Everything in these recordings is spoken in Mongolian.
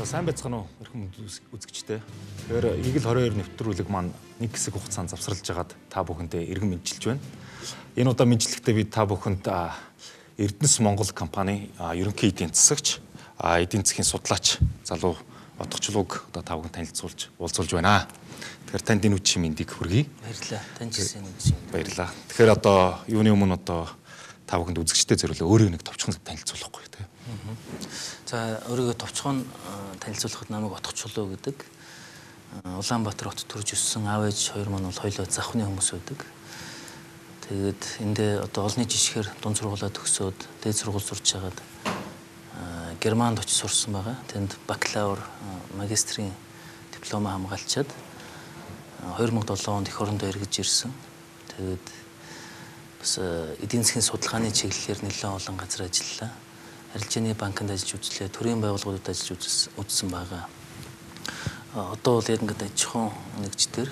За сайн байцгаана уу эрхэм үзэгчтэй. Тэгэхээр Игэл 22 нэвтрүүлэг маань нэг хэсэг хугацаанд завсарлаж хагаад та бүхэндээ эргэн мэдчилж байна. Энэ удаа мэдчилэхдээ би та бүхэнд Эрдэнэс Монгол компани ерөнхий эдийн засагч, эдийн засгийн судлаач залуу отгочлууг одоо та бүхэн танилцуулж уулзуулж байна. Тэгэхээр танд энэ үчи мэндийг хүргэе. Баярлалаа. Танд ч гэсэн үчи мэнд. Баярлалаа. Тэгэхээр одоо юуны өмнө одоо та бүхэнд үзэгчтэй зөвлөө өөрөө нэг товчхон танилцуулахгүй тийм. За өөрийгөө товчхон танилцуулахад намайг отгоч чулуу гэдэг. Улаанбаатар хот төрж өссөн аав ээж хоёр маань бол хоёулаа завхны хүмүүс байдаг. Тэгээд эндээ одоо олонний жишгээр дунд сургуулаа төгсөөд дээд сургууль сурч хагаад Германд очиж сурсан байгаа. Тэнд бакалавр, магистрийн диплом хамгаалчаад 2007 онд эх орондоо эргэж ирсэн. Тэгээд бас эдийн засгийн судалгааны чиглэлээр нэлээд олон газар ажиллалаа арилжааны банкнд ажиллаж үзлээ, төрийн байгууллагуудад ажиллаж үзсэн байгаа. Одоо бол яг ингээд аж ахуйн нэгжтэр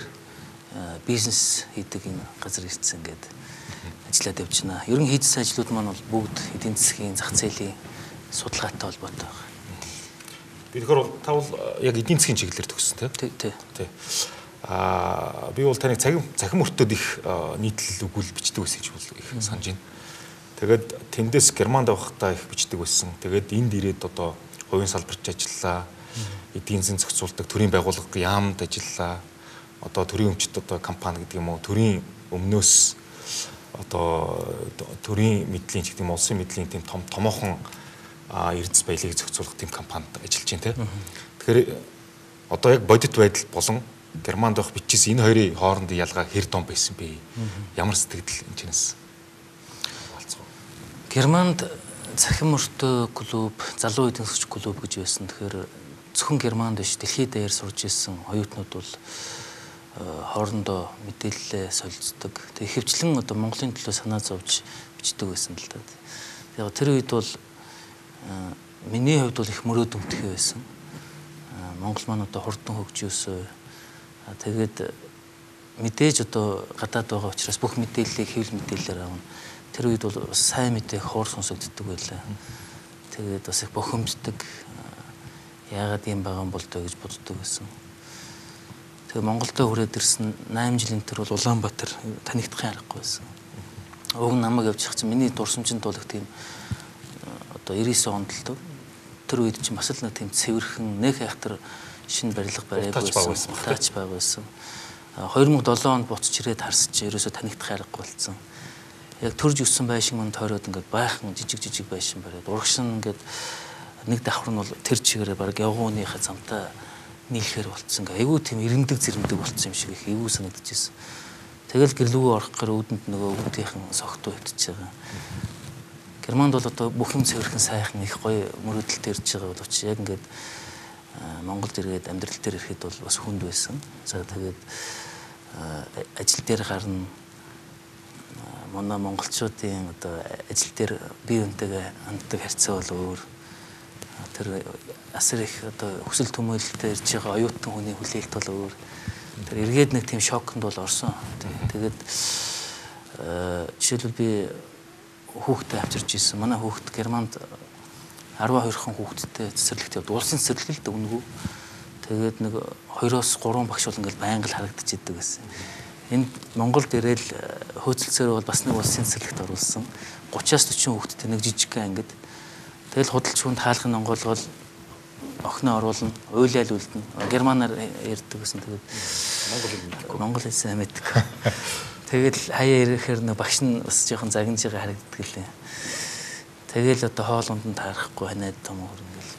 бизнес хийдэг энэ газар ирсэн ингээд ажиллаад явж байна. Ер нь хийдсэн ажлууд маань бол бүгд эдийн засгийн зах зээлийн судалгаатай холбоотой байна. Би тэгэхээр бол та бол яг эдийн засгийн чиглэлээр төгссөн тийм. Тий, тий. Аа би бол таныг цахим цахим өртөд их нийтлэл өгүүл бичдэг байсан гэж бол их санаж байна. Тэгээд тэндээс Германд байхдаа их бичдэг байсан. Тэгээд энд ирээд одоо хувийн салбарт ажиллаа. Эдийн засгийн зохицуулдаг төрийн байгууллага яамд ажиллаа. Одоо төрийн өмчт одоо компани гэдэг юм уу төрийн өмнөөс одоо төрийн мэдлийн ч гэдэг юм улсын мэдлийн тийм том томоохон эрдэс баялаг зохицуулах тийм компанид ажиллаж байна те. Тэгэхээр одоо яг бодит байдал болон Германд байх бичээс энэ хоёрын хоорондын ялгаа хэр том байсан бэ? Ямар сэтгэл энэ чинээс? Германд цахим мөртөө клуб, залуу эдийн засгийн клуб гэж байсан. Тэгэхээр зөвхөн Германд биш, дэлхийд даяар сурж исэн оюутнууд бол э, хоорондоо мэдээлэлээ солилцдог. Тэг ихэвчлэн одоо Монголын төлөө санаа зовж бичдэг байсан л да. Яг тэр үед бол э, миний хувьд бол их мөрөөд өмтгий байсан. Э, Монгол маань одоо хурдан хөгжөөсөө тэгээд мэдээж одоо гадаад байгаа учраас бүх мэдээллийг хэвлэл мэдээлэлээр авна тэр үед бол сайн мэдээ хоор сонсогддог байлаа. Тэгээд бас их бохомжтой яагаад юм байгаа юм бол тоо гэж боддог байсан. Тэгээ Монголдо хүрээд ирсэн 8 жилийн тэр бол Улаанбаатар танигдахын аргагүй байсан. Уг намайг явж явах чинь миний дурсамжинд бол их тийм одоо 99 онд л тэр үед чинь бас л нэг тийм цэвэрхэн нэг хайхтар шинэ барилга бариагүй байсан. Таач баг байсан. 2007 онд буцаж ирээд харсч ерөөсө танигдах аргагүй болсон яг төрж өссөн байшин манд тойроод ингээд байхан жижиг жижиг байшин бариад урагшин ингээд нэг давхар нь бол тэр чигээрээ баг явгууныхаа замтаа нийлэхээр болцсон. Айгүй тийм эрендэг зэрэмдэг болцсон юм шиг их эвгүй санагдчихсэн. Тэгэл гэрлүүгөө орох гэр үүдэнд нөгөө үүдийнхэн согтуу хөвтөж байгаа. Германд бол одоо бүх юм цэвэрхэн сайхан их гоё мөрөдөлт ирж байгаа боловч яг ингээд Монголд ирээд амьдрал дээр ирэхэд бол бас хүнд байсан. За тэгээд ажил дээр гарна манай монголчуудын одоо ажил дээр бие биентэйгээ ханддаг харьцаа бол өөр. Тэр асар их одоо хүсэл төмөөлөлтөд ирж байгаа оюутан хүний хүлээлт бол өөр. Тэр эргээд нэг тийм шоконд бол орсон. Тэгээд жишээлбэл би хүүхдээ авчирч ирсэн. Манай хүүхд Германд 12 хан хүүхэдтэй цэцэрлэгт явд. Улсын цэцэрлэгт өнгөө. Тэгээд нэг 2-оос 3 багш бол ингээл байнга л харагдаж идэг гэсэн энд Монголд ирээл э, хөөцөлцөөр бол бас нэг улсын цэцэрлэгт оруулсан. 30-аас 40 хүүхэдтэй нэг жижигхэн ангид. Тэгэл худалч хүнд хаалхын онгоолгол охиноо оруулна уйлаал үлдэнэ. Германаар ярьдаг гэсэн тэгээд монгол хэл монгол хэлсэн мэддэг тэгэл хаяа ирэхээр нэг багш нь бас жоохон загнаж байгаа харагддаг лээ. Тэгэл одоо хоол унд нь таарахгүй ханаад том хөрөнгөл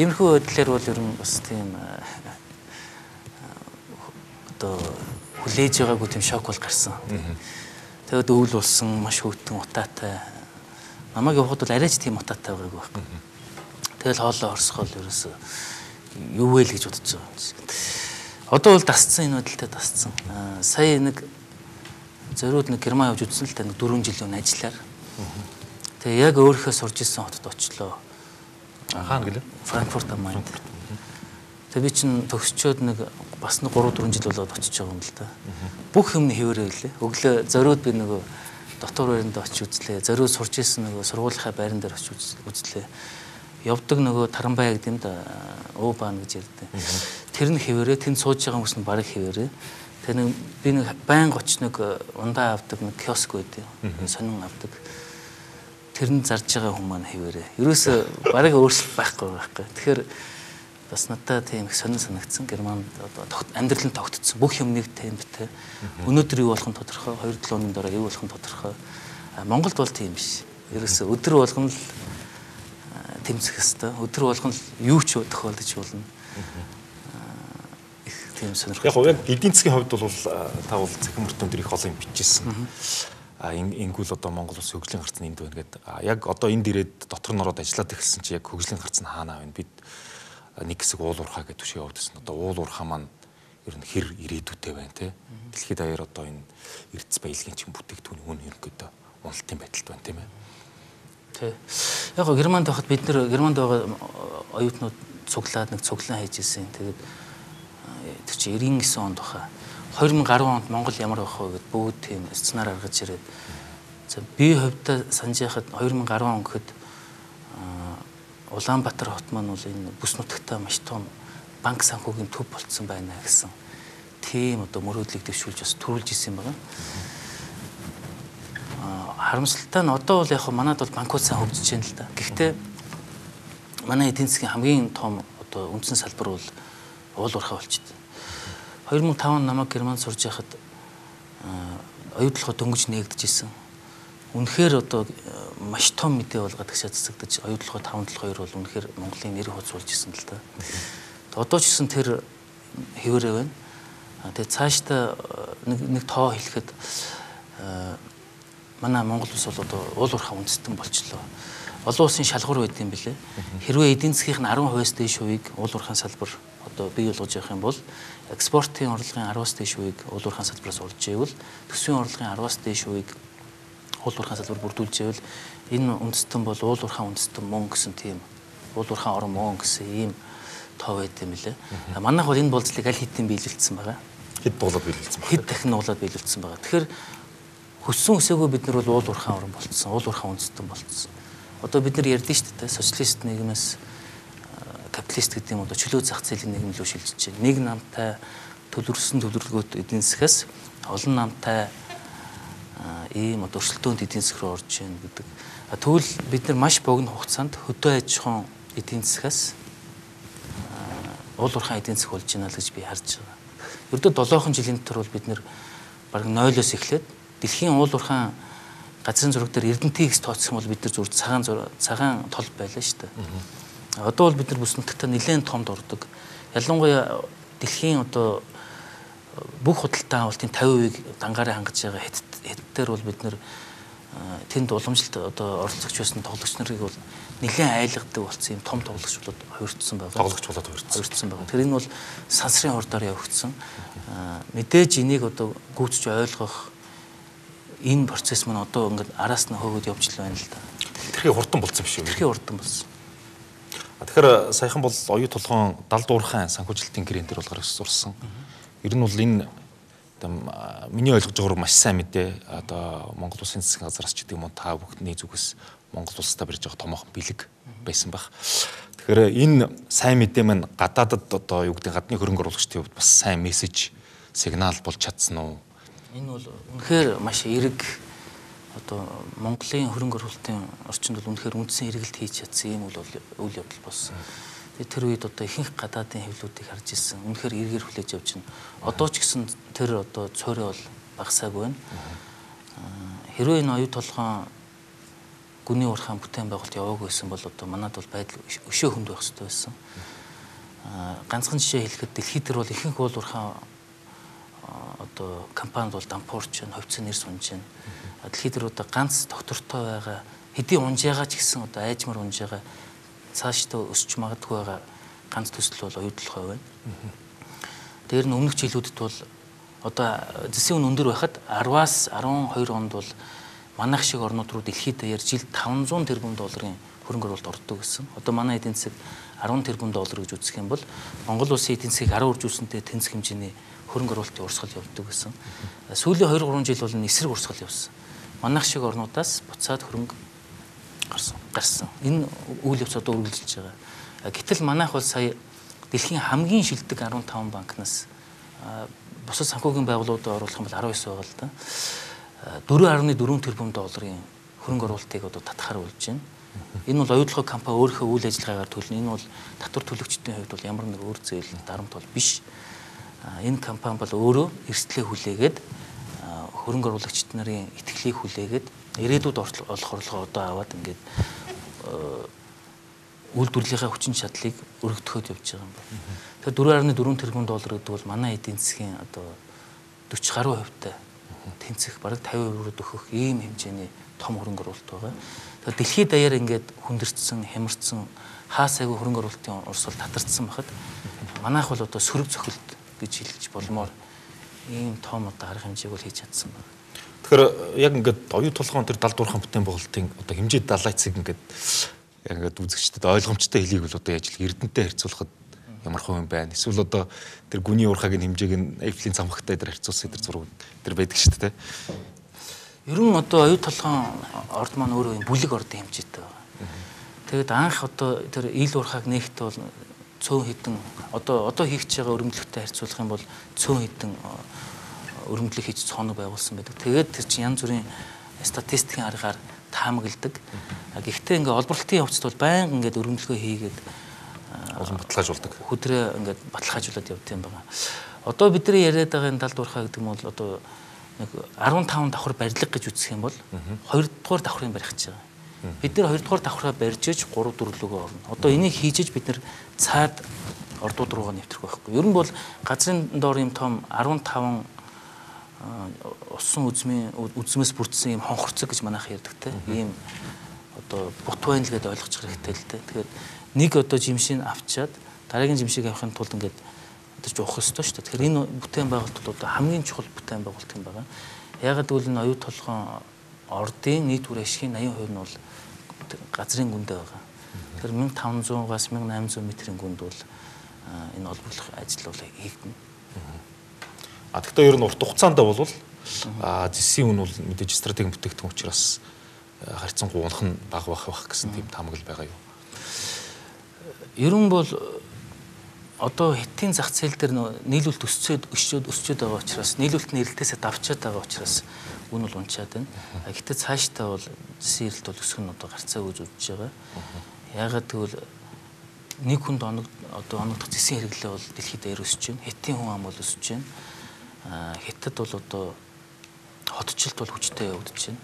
иймэрхүү байдлаар бол ер нь бас тийм э, одоо хүлээж байгаагүй тийм шок бол гарсан. Тэгээд өвөл болсон маш хөтөн утаатай. Намайг явахад бол арайч тийм утаатай байгаагүй байхгүй. Тэгэл хоолоо орсгол ерөөсө юу вэ л гэж бодож байгаа. Одоо бол дасцсан энэ хөдөлтөд дасцсан. Сая нэг зориуд нэг герман явж үзсэн л та нэг 4 жилийн ажиллаар. Тэгээ яг өөрийнхөө сурж исэн хотод очлоо. Хаана гэлээ? Франкфурт am Main. Тэгээ би чинь төгсчөөд нэг бас нэг 3 4 жил болоод очиж байгаа юм л да. Бүх юм хэвээрээ лээ. Өглөө зориуд би нөгөө дотор байранд очиж үзлээ. Зориуд сурч исэн нөгөө сургуулийнхаа байран дээр очиж үзлээ. явдаг нөгөө таранбай гэдэг юм да уу баан гэж ярьдаг. Тэр нь хэвээрээ тэнд сууж байгаа хүмүүс нь барыг хэвээрээ. Тэр нэг би нэг байнга оч нэг ундаа авдаг нэг киоск байдаг. Сонин авдаг. Тэр нь зарж байгаа хүмүүс маань хэвээрээ. Ерөөсө барыг өөрчлөлт байхгүй байхгүй. Тэгэхээр бас надад тийм их сонир санагдсан. Германд одоо амьдрал нь тогтцсон. Бүх юм нэг темптэй. Өнөөдөр юу болох нь тодорхой, 2-7 өдрийн дараа юу болох нь тодорхой. Монголд бол тийм биш. Ерөөсө өдөр болгоно л тэмцэх хэвээр. Өдөр болгоно л юу ч тохиолдож болно. Их тийм сонирхолтой. Яг яг эдийн засгийн хувьд бол та бол цахим мөртөнд их олон юм бичижсэн. А ингүүл одоо Монгол улс хөгжлийн гарцны энд байна гэдэг. Яг одоо энд ирээд дотор нь ороод ажиллаад ирсэн чи яг хөгжлийн гарц нь хаанаа байна? Бид нэг хэсэг уул уурхаа гэдэг түшээ явуулсан. Одоо уул уурхаа маань ер нь хэр ирээдүйтэй байна те. Дэлхийд даяар одоо энэ эрдэс баялагын чин бүтээгдэхүүний үн ерөнхийдөө уналтын байдалд байна тийм ээ. Тий. Яг гоо Германд байхад бид нэр Германд байгаа оюутнууд цуглаад нэг цуглаан хийж ирсэн. Тэгээд тэр чи 99 онд баха. 2010 онд Монгол ямар байх вэ гэд бүгд тийм сценаар гаргаж ирээд. За би хувьдаа санаж яхад 2010 он гэхэд Улаанбаатар хот маань бол энэ бүс нутагтаа маш том банк санхүүгийн төв болцсон байна гэсэн тийм одоо мөрөөдлийг дэвшүүлж бас төрүүлж исэн байна. Аа харамсалтай нь одоо бол яг манад бол банкуд сайн хөгжиж байна л да. Гэхдээ манай эдийн засгийн хамгийн том одоо үндсэн салбар бол уул уурхай болчихсон. 2005 он намайг Германд сурж байхад оюутлогоо дөнгөж нээгдэж исэн үнэхээр одоо э, маш том мэдээ болгоод гашаа цэцэгдэж оюутлогоо 572 бол үнэхээр Монголын нэр хоцруулж исэн л да. Одоо ч гэсэн тэр хэвээрээ байна. Тэгээ цаашдаа э, нэг нэг тоо хэлэхэд э, манай Монгол улс бол одоо уул уурхай үндэстэн болчлоо. Олон улсын шалгуур байд юм билэ. Хэрвээ эдийн засгийнх нь 10%-аас дээш хувийг уул уурхайн салбар одоо бий болгож явах юм бол экспортын орлогын 10-аас дээш хувийг уул уурхайн салбараас олж ивэл төсвийн орлогын 10-аас дээш хувийг уул уурхайн салбар бүрдүүлж ивэл энэ үндэстэн бол уул уурхайн үндэстэн мөн гэсэн тийм уул уурхайн орон мөн гэсэн ийм тоо байд юм лээ. Манайх бол энэ болцлыг аль хэдийн биелүүлсэн байгаа. Хэд дуулаад биелүүлсэн байгаа. Хэд дахин дуулаад биелүүлсэн байгаа. Тэгэхээр хөссөн өсөөгөө бид нар бол уул уурхайн орон болцсон, уул уурхайн үндэстэн болцсон. Одоо бид нар ярьдэн шүү дээ социалист нийгэмээс капиталист гэдэг юм одоо чөлөө зах зээлийн нийгэм рүү шилжиж байна. Нэг намтай төлөвлөсөн төлөвлөгөөт эдийн засгаас олон намтай ийм одоо өрсөлдөөнд эдийн засаг руу орж ийн гэдэг. Тэгвэл бид нар маш богино хугацаанд хөдөө аж ахуйн эдийн засгаас уул уурхайн эдийн засаг болж байна л гэж би харж байгаа. Ердөө 7 жилийн дотор бол бид нэр бараг 0-оос эхлээд дэлхийн уул уурхайн газрын зураг дээр Эрдэнэтix тооцох юм бол бид нар зүр цагаан цагаан тол байлаа шүү дээ. Одоо бол бид нар бүс нутагтаа нэлээд томд ордог. Ялангуяа дэлхийн одоо бүх худалдаа авалтын 50%-ийг дангаараа хангаж байгаа хэд хэдтээр бол бид нэр тэнд уламжлалт одоо оролцогч байсан тоглогч нарыг бол нэлээд айлгадаг болсон юм том тоглогчдод хувирцсан байгаа. Тоглогч болоод хувирцсан. Байгаа. Тэр энэ бол сансрын хурдаар явагдсан. Мэдээж энийг одоо гүйцэж ойлгох энэ процесс маань одоо ингээд араас нь хөөгд явж л байна л да. Тэрхий хурдан болсон биш үү? Тэрхий хурдан болсон. Тэгэхээр саяхан бол оюу тулгын далд уурхайн санхүүжилтийн гэрэн дээр бол гарч сурсан. Ер нь бол энэ миний ойлгож байгаагаар маш сайн мэдээ одоо Монгол Улсын засгийн газраас ч гэдэг юм уу та бүхний зүгээс Монгол улстай барьж байгаа томоохон бэлэг байсан баг. Тэгэхээр энэ сайн мэдээ маань гадаадад одоо юу гэдэг гадны хөрөнгө оруулагчдын хувьд бас сайн мессеж сигнал болж чадсан уу? Энэ бол үнэхээр маш эрэг одоо Монголын хөрөнгө оруулалтын орчинд бол үнэхээр үндсэн эргэлт хийж чадсан юм бол үйл явдал болсон. Тэр үед одоо ихэнх гадаадын хэвлүүдийг харж ирсэн. Үнэхээр эргээр хүлээж явж байна. Одоо ч гэсэн тэр одоо цорой бол багасаагүй байна. Хэрвээ энэ оюу толгоон гүний урхаан бүтээн байгуулалт яваагүй байсан бол одоо манад бол байдал өшөө хүнд байх хэрэгтэй байсан. Ганцхан жишээ хэлэхэд дэлхийд төр бол ихэнх уул урхаан одоо компанид бол дампуурч байна, ховцсон нэр сунж байна. Дэлхийд төр одоо ганц доктортой байгаа хэдийн унжаагаа ч гэсэн одоо айжмар унжаагаа цаашдаа өсч магадгүй байгаа ганц төсөл бол оюутлах байна. Дээр нь өмнөх жилүүдэд бол одоо зэсийн үн өндөр байхад 10-аас 12 онд бол манайх шиг орнууд руу дэлхийд даяар жилд 500 тэрбум долларын хөрөнгө оруулалт ордог гэсэн. Одоо манай эдийн засаг 10 тэрбум доллар гэж үзэх юм бол Монгол улсын эдийн засгийг 10 үржүүлсэнтэй тэнцэх хэмжээний хөрөнгө оруулалтын урсгал явдаг гэсэн. Сүүлийн 2 3 жил бол эсрэг урсгал явсан. Манайх шиг орнуудаас буцаад хөрөнгө гарсан. гарсан. Энэ үйл явц одоо үргэлжилж байгаа. Гэтэл манайх бол сая дэлхийн хамгийн шилдэг 15 банкнаас бусад санхүүгийн байгууллагуудад оруулах юм бол 19 байгаа л да. 4.4 тэрбум долларын хөрөнгө оруулалтыг одоо татахаар болж байна. Энэ бол оюутлогын компани өөрийнхөө үйл ажиллагаагаар төлнө. Энэ бол татвар төлөгчдийн хувьд бол ямар нэг өөр зээл дарамт бол биш. Энэ компани бол өөрөө эрсдлээ хүлээгээд хөрөнгө оруулагчид нарын итгэлийг хүлээгээд ирээдүйд олох орлогоо одоо аваад ингээд үйлдвэрлэлийнхаа хүчин чадлыг өргөдөхөд явж байгаа юм байна. Тэгэхээр 4.4 тэрбум доллар гэдэг бол манай эдийн засгийн одоо 40 гаруй хувьтай тэнцэх бараг 50% руу дөхөх ийм хэмжээний том хөрөнгө оруулалт байгаа. Тэгэхээр дэлхийд даяар ингээд хүндэрсэн, хямарсан хаа сайгүй хөрөнгө оруулалтын урсгал татарцсан байхад манайх бол одоо сөрөг цохилт гэж хэлж болмоор ийм том одоо арга хэмжээг бол хийж чадсан байна. Тэгэхээр яг ингээд оюу толгоон тэр далдуурхан бүтээн байгуулалтын одоо хэмжээ далайцыг ингээд ингээд үзэгчдэд ойлгомжтой хэлийг бол одоо яаж л эрдэнтэй харьцуулахад ямар хувь юм байна. Эсвэл одоо тэр гүний уурхагийн хэмжээг нь Эйфлийн цамхагтай дээр харьцуулсан тэр зураг тэр байдаг шүү дээ. Ер нь одоо оюу толгоон орд маань өөрөө бүлэг ордын хэмжээтэй байгаа. Тэгэд анх одоо тэр ил уурхаг нэгт бол цөөн хідэн одоо одоо хийгч байгаа өрөмдлөгтэй харьцуулах юм бол цөөн хідэн өрөмдлөг хийж цооног байгуулсан байдаг. Тэгээд тэр чинь янз бүрийн статистикийн аргаар таамагладаг. Гэхдээ ингээ олборлтын явцд бол байнга ингээд өргөмжлөгөө хийгээд олон баталгаажуулдаг. Хөдрөө ингээд баталгаажуулаад явд юм байна. Одоо бидний яриад байгаа энэ талд уурхаа гэдэг нь бол одоо нэг 15 давхар барилга гэж үзэх юм бол 2 дугаар давхрын барих гэж байгаа. Бид нэр 2 дугаар давхраа барьж иж 3 4лөгөө орно. Одоо энийг хийж иж бид нэр цаад ордууд руугаа нэвтрэх байхгүй. Ер нь бол газрын доор юм том 15 усан үзмийн үзмээс бүрдсэн юм хонхорцог гэж манайх ярьдаг те. Ийм одоо бут байна л гэдээ ойлгож хэрэгтэй л те. Тэгэхээр нэг одоо жимшийг авчаад дараагийн жимшийг авахын тулд ингээд одоо ч ухах ёстой шүү дээ. Тэгэхээр энэ бүтээн байгуулалт бол одоо хамгийн чухал бүтээн байгуулалт юм байна. Ягаад гэвэл энэ оюу толгоон ордын нийт үр ашигын 80% нь бол газрын гүндээ байгаа. Тэгэхээр 1500-аас 1800 метрийн гүнд бол энэ олборлох ажил бол хийгдэнэ. А тэгтээ ер нь урт хугацаанд бол а зэсийн үн бол мэдээж стратегийн бүтээгдэхүүн учраас харьцангуй унах нь бага байх байх гэсэн тийм таамаглал байгаа юу? Ер нь бол одоо хэтийн зах зээл дээр нийлүүлэлт өсчөөд өсчөөд өсчөөд байгаа учраас нийлүүлэлт нэрэлтээсээ давчаад байгаа учраас үн бол унчаад байна. Гэхдээ цаашдаа бол зэсийн эрэлт бол өсөх нь одоо гарцаа үүж үзэж байгаа. Ягаад гэвэл нэг хүнд оног одоо оногдох зэсийн хэрэглээ бол дэлхийд дээр өсөж байна. Хэтийн хүн ам бол өсөж байна хятад бол одоо хотчлт бол хүчтэй явагдаж байна.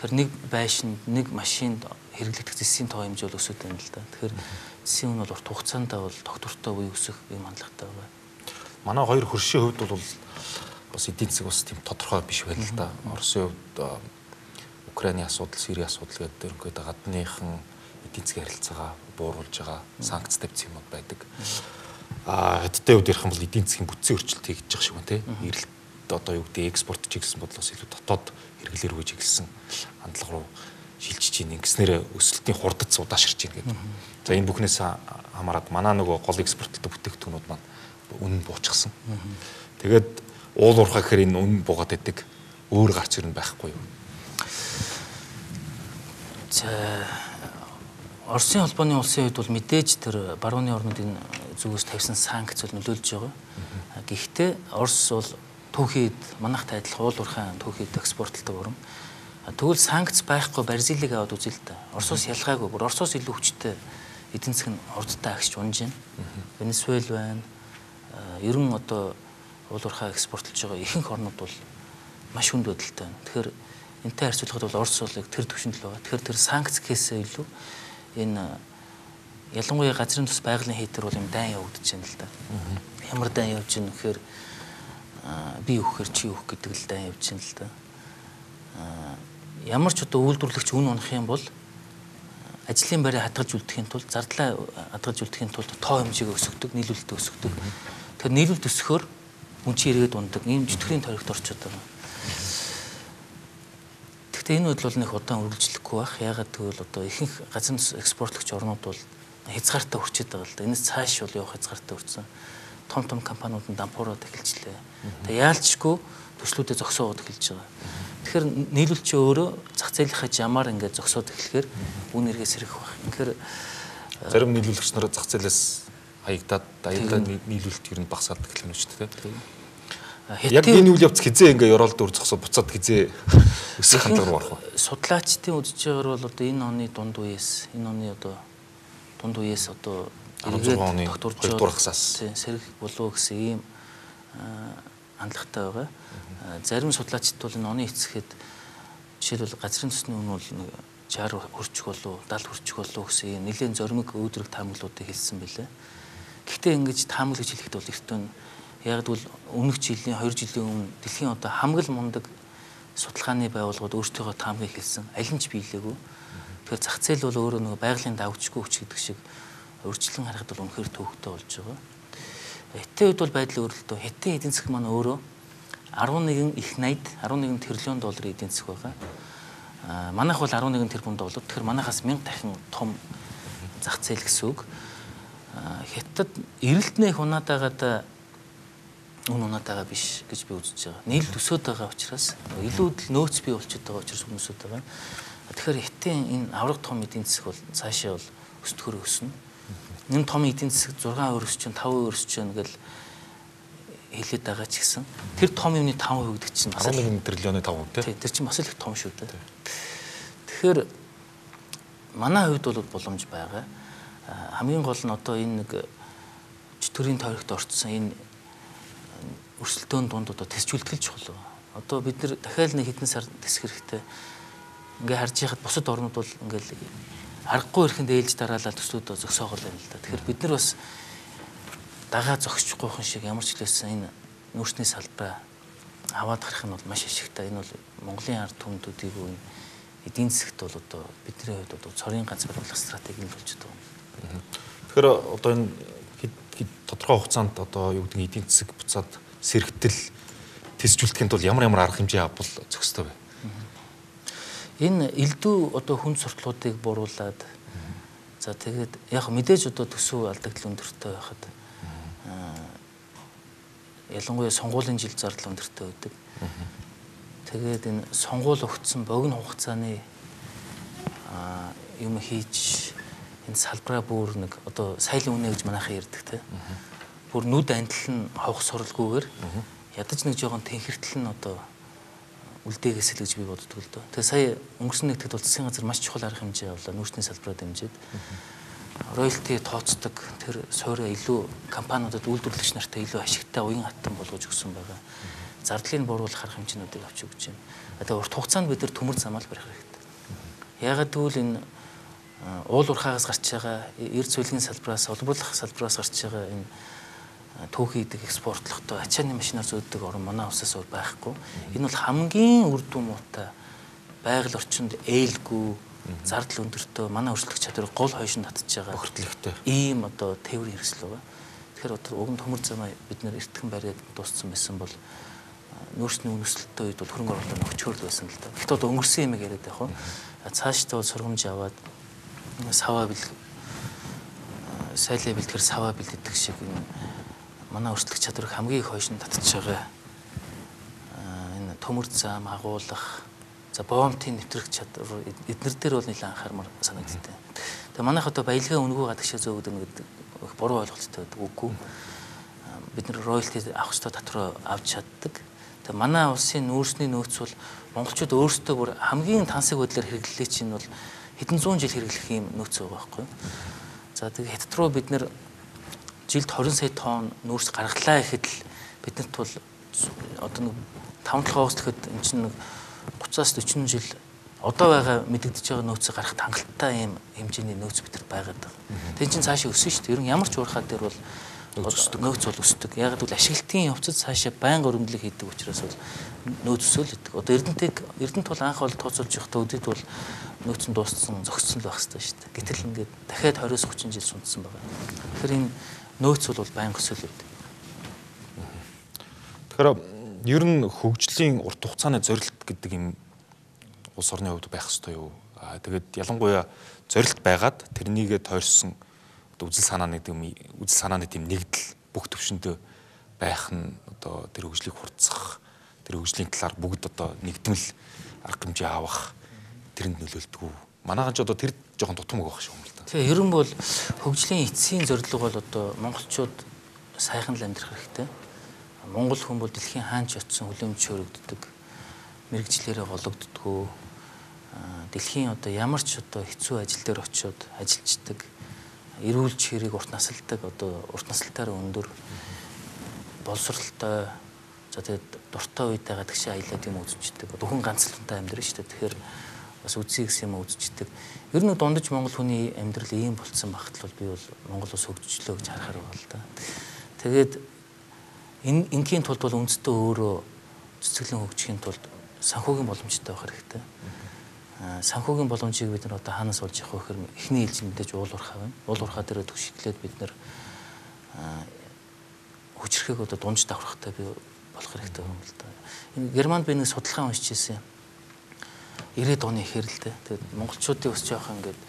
Тэр нэг байшинд нэг машинд хэрэглэгдэх зэсийн тоо хэмжээ бол өсөд байна л да. Тэгэхээр зэсийн үн бол урт хугацаанд бол тогтвортой үе өсөх юм хандлагатай байгаа. Манай хоёр хөршийн хувьд бол бас эдийн засаг бас тийм тодорхой биш байл л да. Оросын хувьд Украины асуудал, Сирийн асуудал гэдэг ерөнхийдөө гадныхан эдийн засгийн харилцаагаа бууруулж байгаа санкц тавьсан юмуд байдаг. Mm -hmm хэдтэй үед ярих юм бол эдийн засгийн бүтцийн өөрчлөлт хийж байгаа шиг байна те. Эрэлт одоо юу гэдэг экспорт чиглэсэн бодлоос илүү дотоод хэрэглэр хөөж игэлсэн хандлага руу шилжиж чинь ингэснээр өсөлтийн хурдад удаашрч чинь гэдэг. За энэ бүхнээс хамаарат манай нөгөө гол экспортлдог бүтээгдэхүүнүүд маань үнэн буучсан. Тэгээд уул уурхай гэхээр энэ үнэн буугаад байдаг. Өөр гарч ирнэ байхгүй юу? За Оросын холбооны улсын хувьд бол мэдээж тэр барууны орнуудын зүгээс тавьсан санкц бол нөлөөлж байгаа. Гэхдээ Орос бол түүхийд манайхтай адилхан уул уурхайн түүхийд экспортлдог орн. Тэгвэл санкц байхгүй Бразилийг аваад үзэл та. Оросоос ялгаагүй бүр Оросоос илүү хүчтэй эдийн засаг нь урдтай агш унж байна. Венесуэл байна. Ер нь одоо уул уурхай экспортлж байгаа ихэнх орнууд бол маш хүнд байдалтай байна. Тэгэхээр энтэй харьцуулахад бол Орос улыг тэр төвшөнд л байгаа. Тэгэхээр тэр санкц кейсээ илүү энэ ялангуяа газрын тус байгалийн хейтер бол юм дайн явагдаж байна л да. Ямар дайн явж байна гэхээр би өгөхөр чи өгөх гэдэг л дайн явж байна л да. Ямар ч одоо үйлдвэрлэгч үн унах юм бол ажлын байрыг хадгалж үлдэхийн тулд зардлаа хадгалж үлдэхийн тулд тоо хэмжээг өсгдөг, нийлүүлэлт өсгдөг. Тэгэхээр нийлүүлэлт өсөхөөр үн чи эргээд ундаг. Ийм житгэрийн тойрогт орчод байгаа. Гэхдээ энэ бодол бол нэг удаан үргэлжлэхгүй байх. Ягаад гэвэл одоо ихэнх газар экспортлогч орнууд бол хязгаартай хүрчээд байгаа л да. Энэс цааш бол явах хязгаартай хүрсэн. Том том компаниуд нь дампуураад эхэлжлээ. Тэгээ яалчгүй төслүүдэд зогсоогоод эхэлж байгаа. Тэгэхээр нийлүүлч өөрөө зах зээлийнхаа жамаар ингээд зогсоод эхлэхээр үн эргээс сэрэх баг. Тэгэхээр зарим нийлүүлэгч нар зах зээлээс хаягдаад аяндаа нийлүүлэлт ер нь багасаад эхлэх юм шүү дээ. Яг энэ үйл явц хизээ ингээ ёроолд өр зогсоод буцаад хизээ өсөх хандлага руу орох? Судлаачдын үзэж байгаагаар бол одоо энэ оны дунд үеэс энэ оны одоо дунд үеэс одоо 16 оны 2 дугаар хагасаас сэрэх болов гэсэн ийм хандлагатай байгаа. Зарим судлаачид бол энэ оны эцэхэд жишээлбэл газрын төсний үн бол нэг 60 хүрчих болов 70 хүрчих болов гэсэн юм нэлээд зоримог өөдрөг таамаглуудыг хэлсэн байлаа. Гэхдээ ингэж таамаг гэж хэлэхэд бол эртөө яг бол өмнөх жилийн 2 жилийн өмнө дэлхийн одоо хамгийн мундаг судалгааны байгууллагууд өөрсдийнхөө таамгийг хэлсэн. Аль нь ч биелээгүй. Тэгэхээр зах зээл бол өөрөө нэг байгалийн давчгүй хүч гэдэг шиг өөрчлөн харахад бол үнэхээр төвөгтэй болж байгаа. Хятадын үед бол байдал өөрлөлтөө. Хятадын эдийн засаг маань өөрөө 11 их 80 11 тэрлион долларын эдийн засаг байгаа. Аа манайх бол 11 тэрбум доллар. Тэгэхээр манайхаас 1000 дахин том зах зээл гэсэн үг. Хятад эрэлтнээ хунаадагаад үн унаатайгаа биш гэж би үзэж байгаа. Нийлд өсөд байгаа учраас илүүд л нөөц бий болчиход байгаа учраас хүмүүсүүд байгаа. Тэгэхээр хитэн энэ авраг том эдийн засаг бол цаашаа бол өсдөхөр өснө. Энэ том эдийн засаг 6 өрс чинь 5 өрс чинь гэл хэлээд байгаа ч гэсэн тэр том юмны 5% гэдэг чинь 11 триллионы 5% тий. Тэр чинь бас л их том шүү дээ. Тэгэхээр манай хувьд бол боломж байгаа. Хамгийн гол нь одоо энэ нэг чөтгөрийн тойрогт орцсон энэ өрсөлдөөн дунд одоо тэсжүүлтгэл чухал. Одоо бид нэр дахиад нэг хэдэн сар тэсэх хэрэгтэй. Ингээ харж яхад бусад орнууд бол ингээл аргагүй ирэхэнд ээлж дараалал төслүүд зөксөөгөл байна л да. Тэгэхээр бид нар бас дагаа зогсчихгүй хэн шиг ямар ч хэлсэн энэ нүүрсний салбараа аваад гарах нь бол маш ашигтай. Энэ бол Монголын ард түмнүүдийг үе эдийн засагт бол одоо бидний хувьд одоо цорын ганц баримлах стратеги нь болж байгаа. Тэгэхээр одоо энэ тодорхой хугацаанд одоо юу гэдэг эдийн засаг буцаад сэрэгтэл тэсжүүлэхэд бол ямар ямар арга хэмжээ авбал зохистой вэ? Энэ элдв одоо хүн суртлуудыг бууруулад за тэгээд яг мэдээж одоо төсөв алдагдал өндөртэй байхад ялангуяа сонгуулийн жил зардал өндөртэй байдаг. Тэгээд энэ сонгуул өгцсөн богино хугацааны юм хийж энэ салбараа бүр нэг одоо сайлын үнэ гэж манайхаа ярьдаг те. Бүр нүд антил нь ховх суралгүйгээр ядаж нэг жоохон тэнхэртэл нь одоо үлдээгээс л гэж би боддог л доо. Тэгээ сая өнгөрсөн нэгтгэд бол засгийн газар маш чухал арга хэмжээ авлаа. Нүүрсний салбараа дэмжиж роялти тооцдог тэр суурь илүү компаниудад үйлдвэрлэгч нартай илүү ашигтай уян хатан болгож өгсөн байгаа. Зардлыг бууруулах арга хэмжээнүүдийг авч өгч байна. Тэгээ урт хугацаанд бид нар төмөр замаар барих хэрэгтэй. Ягаад гэвэл энэ уул урхаагаас гарч байгаа эрд цэвлэгийн салбараас олборлох салбараас гарч байгаа энэ түүхий идэг экспортлохдоо ачааны машинаар зөөддөг орн манай усаас өөр байхгүй. Энэ бол хамгийн үр дүн муутай байгаль орчинд ээлгүй зардал өндөртөө манай өрсөлдөх чадварыг гол хойшин татж байгаа бохирдлогтой. Ийм одоо тээврийн хэрэгсэл байгаа. Тэгэхээр одоо уг нь төмөр замаа бид нэр эртхэн бариад дууссан байсан бол нөөцний үнэслэлттэй үед бол хөрөнгө оруулалт нөхчөөр байсан л да. Гэхдээ одоо өнгөрсөн юм яриад яг хаа цаашдаа бол сургамж аваад саваа бэл сайлаа бэлтгэр саваа бэлддэг шиг манай өрсөлдөх чадварыг хамгийн их хойшин татж байгаа энэ төмөр зам агуулах За боомтын нэвтрэх чадвар эднэр дээр бол нэлээд анхаармар санагдтыг. Тэгээ манайх одоо баялгаа өнгөө гадагшаа зөөгдөн гэдэг их буруу ойлголттой байдаг үгүй. Бид нар роялти авах ёстой татвар авч чаддаг. Тэгээ манай улсын нүүрсний нөөц бол монголчууд өөрсдөө бүр хамгийн тансаг байдлаар хэрэглэлээ чинь бол хэдэн зуун жил хэрэглэх юм нөөц байгаа байхгүй. За тэгээ хятад руу бид нар жилд 20 сая тонн нүүрс гаргалаа гэхэд л биднэрт бол одоо нэг 5 толгоос тэгэхэд эн чинь нэг 30-аас 40 жил одоо байгаа мэдэгдэж байгаа нөөцийг гарах хангалттай юм хэмжээний нөөц битэр байгаад байгаа. Тэн чинь цаашаа өссөн шүү дээ. Ер нь ямар ч уурхаа дээр бол нөөц бол өсдөг. Яг л ашиглалтын явцад цаашаа байнга өргөндлөг хийдэг учраас бол нөөц өсөөл идэг. Одоо Эрдэнтэг Эрдэнэт бол анх бол тооцоолж явахдаа өдөд бол нөөц нь дууссан, зогссон л байх хэрэгтэй шүү дээ. Гэтэл ингээд дахиад 20-30 жил сундсан байгаа. Тэгэхээр энэ нөөц бол байнга өсөөл идэг. Тэгэхээр ер нь хөгжлийн урт хугацааны зорилт гэдэг юм улс орны хувьд байх ёстой юу? Аа тэгээд ялангуяа зорилт байгаад тэрнийгээ тойрсон үзэл санааны тийм үзэл санааны тийм нэгдэл бүх төвшөнд байх нь одоо тэр хөгжлийг хурцсах тэр хөгжлийн талаар бүгд одоо нэгдмэл арга хэмжээ авах тэрэнд нөлөөлдөг? Манайхан ч одоо тэр жоохон дутмаг байх шиг юм л да. Тэгээ ер нь бол хөгжлийн эцсийн зорилго бол одоо монголчууд сайхан л амьдрах хэрэгтэй. Монгол хүн бол дэлхийн хаанч очсон хүлэмж өргөддөг. Мэргэжлэрээ гологддгүү. Дэлхийн одоо ямар ч одоо хэцүү ажил дээр очиод ажиллаждаг. Эрүүл чирийг урт насалдаг одоо урт насалтаараа өндөр боловсралтай за тэгээд дуртай үедээ гадагшаа аялаад юм үзчихдэг. Хүн ганцлантай амьдрын шүү дээ. Тэгэхээр бас үзье гэсэн юм үзчихдэг. Ер нь дундаж монгол хүний амьдрал ийм болцсон багт л би бол Монгол ус хөгжчлөө гэж харахаар байна л да. Тэгээд энэ ингийн тулд бол үндэстэн өөрөө цэцэглэн хөгжихийн тулд санхүүгийн боломжтой байх хэрэгтэй. Санхүүгийн боломжийг бид нар одоо хаанаас олж явах вэ гэхээр эхний ээлж мэдээж уул уурхай байна. Уул уурхай дээр түшиглээд бид нар хүчрэхийг одоо дунж давхрахтай би болох хэрэгтэй юм л да. Германд би нэг судалгаа уншиж ирсэн юм 90-ад оны ихэр л дээ. Тэгээд монголчуудын ус жоох ингээд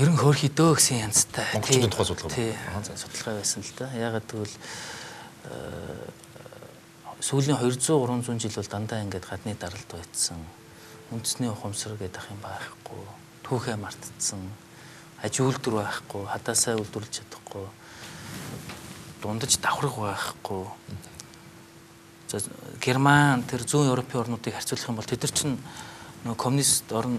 ерөн хөөрхий дөө гэсэн янзтай. Монголчуудын тухай судалгаа. Тий. Судалгаа байсан л да. Ягаад гэвэл сүүлийн 200 300 жил бол дандаа ингээд гадны даралт байцсан. Үндэсний ухамсар гэдэг ах юм байхгүй. Түүхээ мартцсан. Аж үйлдвэр байхгүй, хадаасаа үйлдвэрлэж чадахгүй. Дундаж давхраг байхгүй Герман тэр зүүн Европын орнуудыг харьцуулах юм бол тэд нар чинь нөгөө коммунист орн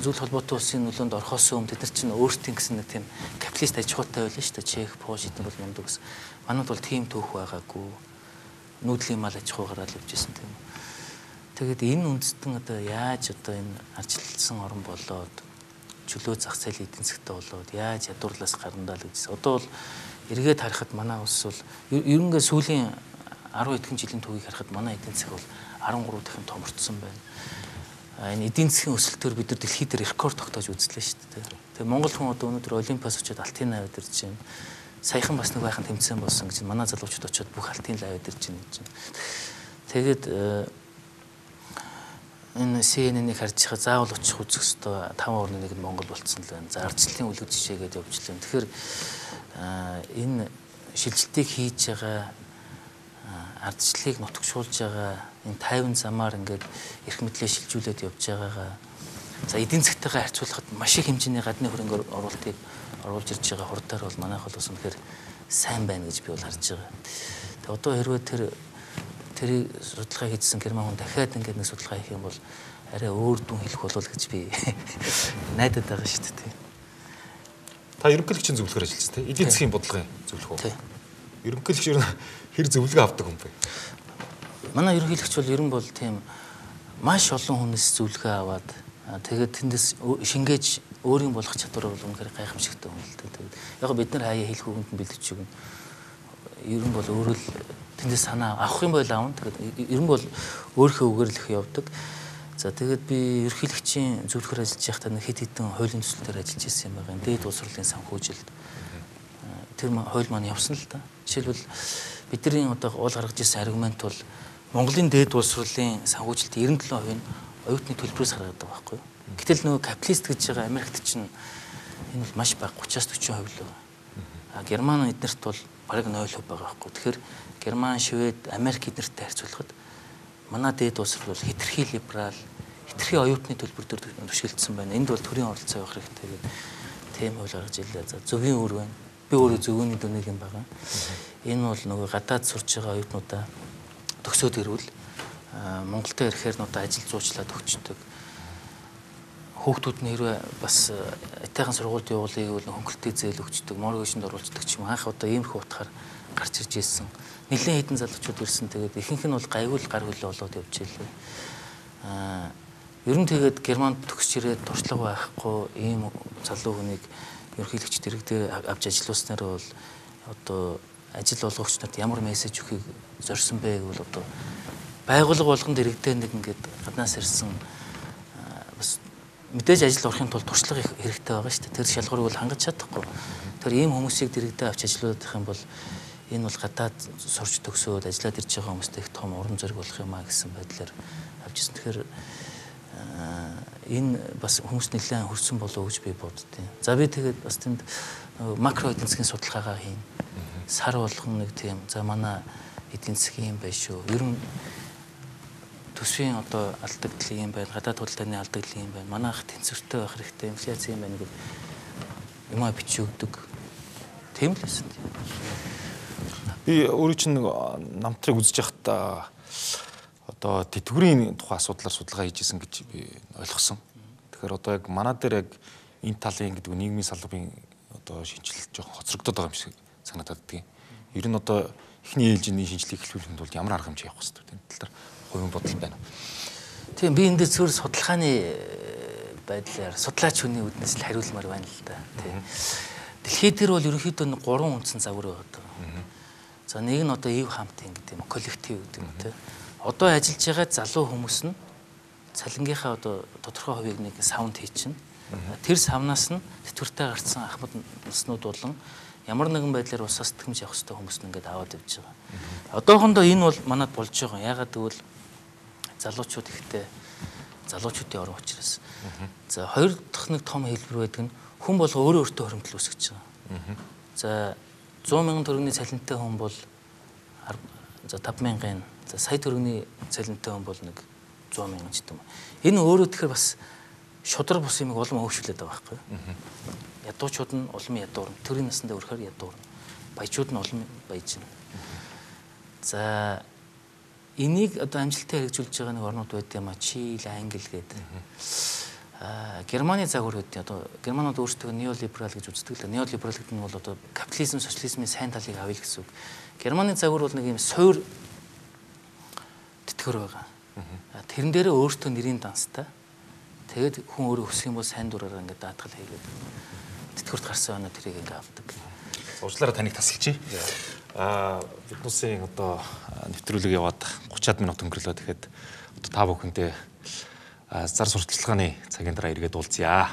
зүйл холбоотой улсын нөлөөнд орохоос өмнө тэд нар чинь өөртөө гэсэн нэг тийм капиталист аж ахуйтай байлаа шүү дээ. Чех, Польш эдгээр бол мундаг гэсэн. Манайд бол тийм төөх байгаагүй. Нүүдлийн мал аж ахуй гараад явжсэн тийм. Тэгээд энэ үндэстэн одоо яаж одоо энэ арчилсан орн болоод чөлөө зах зээлийн эдийн засгтай болоод яаж ядуурлаас гарандаа л гэжсэн. Одоо бол эргээд харахад манай улс бол ерөнхийдөө сүүлийн 10 эдхэн жилийн түүхийг харахад манай эдийн засаг бол 13 дахин томорцсон байна. Энэ эдийн засгийн өсөлтөөр бид нар дэлхийд рекорд тогтоож үзлээ шүү дээ. Тэгээ Монгол хүн одоо өнөөдөр Олимпиас очиод алтын аваад ирж байна. Саяхан бас нэг байхын тэмцээн болсон гэж манай залуучууд очиод бүх алтын аваад ирж байна гэж. Тэгээд энэ CNN-ийг харж байгаа заавал очих үзэх ёстой 5 орны нэг нь Монгол болцсон л байна. За ардчлалын үлгэр жишээгээд явуулчихлаа. Тэгэхээр энэ шилжилтийг хийж байгаа ардчлалыг нутагшуулж байгаа энэ тайван замаар ингээд эрх мэдлээ шилжүүлээд явж байгаагаа за эдийн засгтайгаа харьцуулахад маш их хэмжээний гадны хөрөнгө оруулалтыг оруулж ирж байгаа хурдаар бол манайх бол бас үнэхээр сайн байна гэж би бол харж байгаа. Тэгээ одоо хэрвээ тэр тэрийг судалгаа хийсэн герман хүн дахиад ингээд нэг судалгаа хийх юм бол арай өөр дүн хэлэх болов гэж би найдаад байгаа шүү дээ. Та ерөнхийлөгчийн зөвлөхөр ажиллаж тийм эдийн засгийн бодлогын зөвлөх үү? Ерөнхийлөгч ер нь хэр зөвлөгөө авдаг юм бэ? Манай ерөнхийлөгч бол ер нь бол тийм маш олон хүнээс зөвлөгөө аваад тэгээд тэндээс шингээж өөрийн болох чадвар бол үнэхээр гайхамшигтай юм л дээ. Тэгээд яг бид нар хаяа хэлэх үгэнд нь бэлдэж өгнө. Ер нь бол өөрөө л тэндээс санаа авах юм бол аавн. Тэгээд ер нь бол өөрийнхөө үгээр л их явдаг. За тэгээд би ерөнхийлөгчийн зөвлөхөр ажиллаж байхдаа хэд хэдэн хуулийн төсөл дээр ажиллаж ирсэн юм байгаа. Дээд улсрлын санхүүжилт тэр хууль маань явсан л да. Жишээлбэл бидний одоо уул гаргаж ирсэн аргумент бол Монголын дээд улсруулын санхүүжилтийн 97% нь оюутны төлбөрөөс гаргадаг байхгүй юу. Гэтэл нөгөө капиталист гэж байгаа Америкт чинь энэ бол маш бага 30-аас 40% л байгаа. А Герман эднэрт бол бараг 0% байгаа байхгүй. Тэгэхээр Герман, Швед, Америк эднэртэй харьцуулахад манай дээд улсрал бол хитрхи либерал, хитрхи оюутны төлбөр төр түшгэлдсэн байна. Энд бол төрийн оролцоо явах хэрэгтэй гэдэг тийм хууль гаргаж ирлээ. За зөвгийн үр байна. Би өөрөө зөвгөний дүнийг юм байгаа. Энэ бол нөгөө гадаад сурч байгаа оюутнуудаа төгсөөд ирвэл Монголд ирэхээр нуудаа ажил зуучлаад өгчдөг. Хүүхдүүд нь хэрвээ бас айтайхан сургуульд явуулъя гэвэл хөнгөлтэй зээл өгчдөг, моргошинд оруулцдаг ч юм анх одоо иймэрхүү утгаар гарч ирж ирсэн. Нилээн хэдэн залуучууд ирсэн. Тэгээд ихэнх нь бол гайгүй гар хөлөө болоод явж ирлээ. Аа ер нь тэгээд Германд төгсч ирээд туршлага байхгүй ийм залуу хүнийг ерөнхийлөгч дэрэгдээ авч ажиллуулснаар бол одоо ажил олгогч нарт ямар мессеж өгөхийг зорьсон бэ гэвэл одоо байгууллага болгон дэрэгдээ нэг ингээд гаднаас ирсэн мэдээж ажил орохын тулд туршлага хэрэгтэй байгаа шүү дээ. Тэр шалгуурыг бол хангаж чадахгүй. Тэр ийм хүмүүсийг дэрэгдээ авч ажиллуулах юм бол энэ бол гадаад сурч төгсөөд ажиллаад ирж байгаа хүмүүст их том уран зориг болох юм а гэсэн байдлаар авч ирсэн. Тэгэхээр энэ бас хүмүүс нэлээд хөрсөн болов уу гэж би боддیں۔ За би тэгээд бас тэнд макро эдийн засгийн судалгаагаа хийн сар болгон нэг тийм за манай эдийн засгийн юм байна шүү. Ер нь төсвийн одоо алдагдал юм байна, гадаад худалдааны алдагдал юм байна. Манайх тэнцвэртэй байх хэрэгтэй, инфляц юм байна гэдэг юмаа бичиж өгдөг. Тийм л байсан. Би өөрөө чинь намтрыг үзэж байхдаа одоо тэтгэврийн тухай асуудлаар судалгаа хийжсэн гэж би ойлгосон. Тэгэхээр одоо яг манай дээр яг энэ талын гэдэг нийгмийн салбарын одоо шинжилэл жоохон хоцрогдоод байгаа юм шиг санагдаад байна. Ер нь одоо эхний ээлжийн шинжилгээг эхлүүлэхэд бол ямар арга хэмжээ явах хэрэгтэй энэ тал дээр хувийн бодол байна. Тийм би энэ дээр зөвхөн судалгааны э, байдлаар судлаач хүний үднэс л хариулмаар байна л да. Тийм. Дэлхийд дээр бол ерөнхийдөө гурван үндсэн загвар байдаг. За нэг нь одоо ив хамтын гэдэг юм коллектив гэдэг юм тийм. Одоо ажиллаж байгаа залуу хүмүүс нь цалингийнхаа одоо тодорхой хувийг нэг саунд хийчихнэ. Тэр савнаас нь тэтгэвртэй гарцсан ахмад наснууд болон ямар нэгэн байдлаар усаас тэтгэмж явах хэрэгтэй хүмүүс нь ингээд аваад явж байгаа. Одоохондоо энэ бол манад болж байгаа. Ягаад гэвэл залуучууд ихтэй залуучуудын орон учраас. За хоёр дахь нэг том хэлбэр байдаг нь хүн болго өөрөө өөртөө хоримтлол үүсгэж байгаа. За 100 мянган төгрөгийн цалинтай хүн бол за 5 мянган за сая төгрөгийн цалинтай хүн бол нэг 100 мянган ч гэдэг юм. Энэ өөрөө тэгэхээр бас шудар бус юмыг улам өвшүүлээд байгаа байхгүй. Ядуучууд нь улам ядуурна. Төрийн насндаа өрхөөр ядуурна. Баячууд нь улам баяжна. За энийг одоо амжилттай хэрэгжүүлж байгаа нэг орнууд байд юм а. Чил, Англи гэдэг. Аа Германы загвар гэдэг одоо германууд өөрсдөө неолиберал гэж үздэг л. Неолиберал гэдэг нь бол одоо капитализм, социализмын сайн талыг авъя гэсэн үг. Германы загвар бол нэг юм суур тэтгэр байгаа. Тэрэн дээрээ өөртөө нэрийн данстай. Тэгээд хүн өөрөө өсөх юм бол сайн дураараа ингээд даатгал хийгээд тэтгэврт гарсан оноо тэрийг ингээд авдаг. Уучлаарай таныг тасалчих. Аа биднээсийн одоо нэвтрүүлэг яваад 30-аад минут өнгөрлөө. Тэгэхэд одоо та бүхэндээ зар сурталчилгааны цагийн дараа эргээд уулзъя.